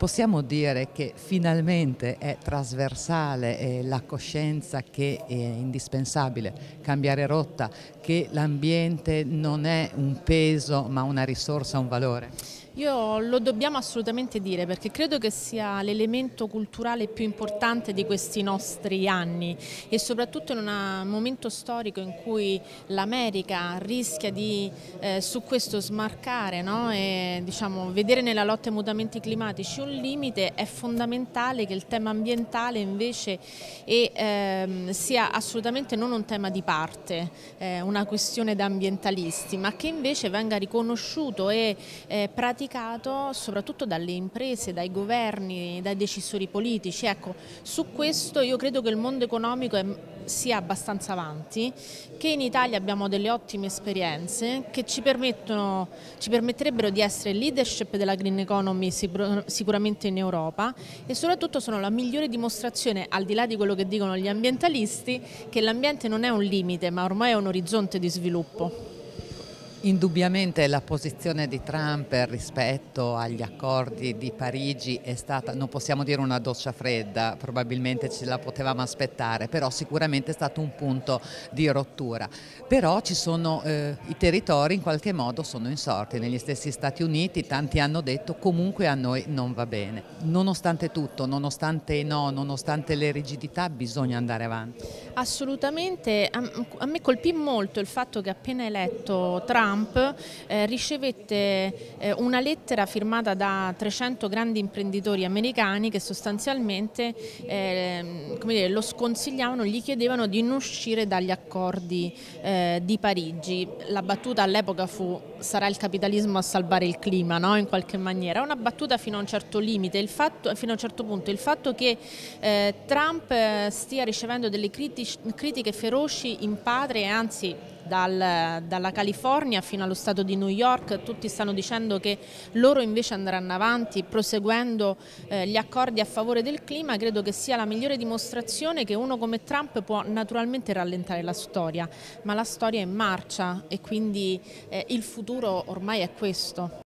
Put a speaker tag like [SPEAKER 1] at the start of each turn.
[SPEAKER 1] Possiamo dire che finalmente è trasversale la coscienza che è indispensabile cambiare rotta, che l'ambiente non è un peso ma una risorsa, un valore?
[SPEAKER 2] Io lo dobbiamo assolutamente dire perché credo che sia l'elemento culturale più importante di questi nostri anni e soprattutto in un momento storico in cui l'America rischia di eh, su questo smarcare no? e diciamo, vedere nella lotta ai mutamenti climatici un limite è fondamentale che il tema ambientale invece è, ehm, sia assolutamente non un tema di parte, eh, una questione da ambientalisti ma che invece venga riconosciuto e eh, praticato criticato soprattutto dalle imprese, dai governi, dai decisori politici. Ecco, su questo io credo che il mondo economico è, sia abbastanza avanti, che in Italia abbiamo delle ottime esperienze che ci, ci permetterebbero di essere leadership della green economy sicuramente in Europa e soprattutto sono la migliore dimostrazione, al di là di quello che dicono gli ambientalisti, che l'ambiente non è un limite ma ormai è un orizzonte di sviluppo.
[SPEAKER 1] Indubbiamente la posizione di Trump rispetto agli accordi di Parigi è stata, non possiamo dire una doccia fredda, probabilmente ce la potevamo aspettare, però sicuramente è stato un punto di rottura. Però sono eh, i territori in qualche modo sono insorti, negli stessi Stati Uniti tanti hanno detto comunque a noi non va bene. Nonostante tutto, nonostante i no, nonostante le rigidità bisogna andare avanti.
[SPEAKER 2] Assolutamente, a me colpì molto il fatto che appena eletto Trump Trump eh, ricevette eh, una lettera firmata da 300 grandi imprenditori americani che sostanzialmente eh, dire, lo sconsigliavano, gli chiedevano di non uscire dagli accordi eh, di Parigi. La battuta all'epoca fu sarà il capitalismo a salvare il clima, no? in qualche maniera. Una battuta fino a un certo limite, fatto, fino a un certo punto. Il fatto che eh, Trump eh, stia ricevendo delle critiche feroci in padre e anzi dal, dalla California fino allo Stato di New York, tutti stanno dicendo che loro invece andranno avanti proseguendo eh, gli accordi a favore del clima, credo che sia la migliore dimostrazione che uno come Trump può naturalmente rallentare la storia, ma la storia è in marcia e quindi eh, il futuro ormai è questo.